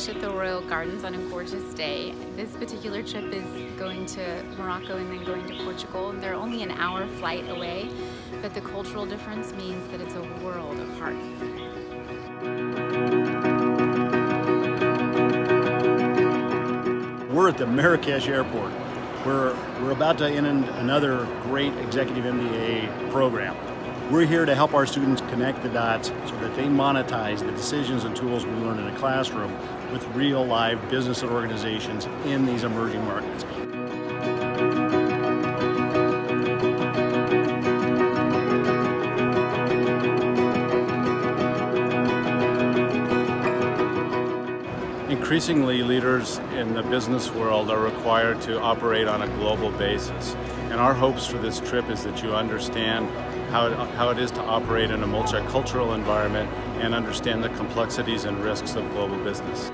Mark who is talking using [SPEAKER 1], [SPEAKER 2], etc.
[SPEAKER 1] fresh at the Royal Gardens on a gorgeous day. This particular trip is going to Morocco and then going to Portugal. They're only an hour flight away, but the cultural difference means that it's a world apart.
[SPEAKER 2] We're at the Marrakesh airport. We're, we're about to end another great executive MBA program. We're here to help our students connect the dots so that they monetize the decisions and tools we learn in a classroom with real live business and organizations in these emerging markets.
[SPEAKER 3] Increasingly, leaders in the business world are required to operate on a global basis. And our hopes for this trip is that you understand how it, how it is to operate in a multicultural environment and understand the complexities and risks of global business.